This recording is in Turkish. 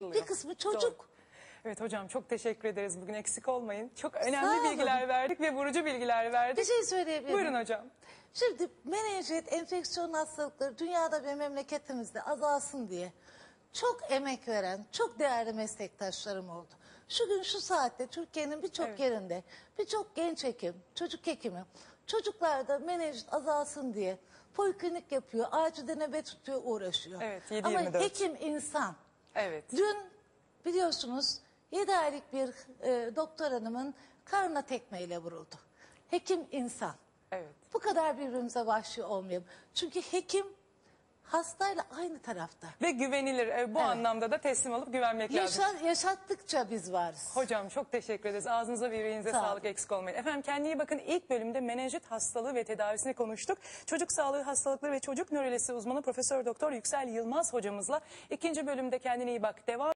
Bir kısmı çocuk. Evet hocam çok teşekkür ederiz. Bugün eksik olmayın. Çok Sağ önemli olun. bilgiler verdik ve vurucu bilgiler verdik. Bir şey söyleyebilir miyim? Buyurun hocam. Şimdi menenjit enfeksiyon hastalıkları dünyada ve memleketimizde azalsın diye çok emek veren, çok değerli meslektaşlarım oldu. Şu gün şu saatte Türkiye'nin birçok Evet. yerinde birçok genç hekim, çocuk hekimi çocuklarda menenjit azalsın diye poliklinik yapıyor, acilde nöbet tutuyor, uğraşıyor. Evet, Ama 7-24. hekim insan. Evet. Dün biliyorsunuz 7 aylık bir e, doktor hanımın karnına tekmeyle vuruldu. Hekim insan. Evet. Bu kadar birbirimize vahşi olmayalım. Çünkü hekim hastayla aynı tarafta. Ve güvenilir. E, Bu Evet. anlamda da teslim alıp güvenmek lazım. Yaşa, yaşattıkça biz varız. Hocam çok teşekkür ederiz. Ağzınıza ve yüreğinize Sağ sağlık eksik olmayın. Efendim kendine iyi bakın. İlk bölümde menenjit hastalığı ve tedavisini konuştuk. Çocuk sağlığı hastalıkları ve çocuk nörolojisi uzmanı Profesör Doktor Yüksel Yılmaz hocamızla. ikinci bölümde kendine iyi bak. Devam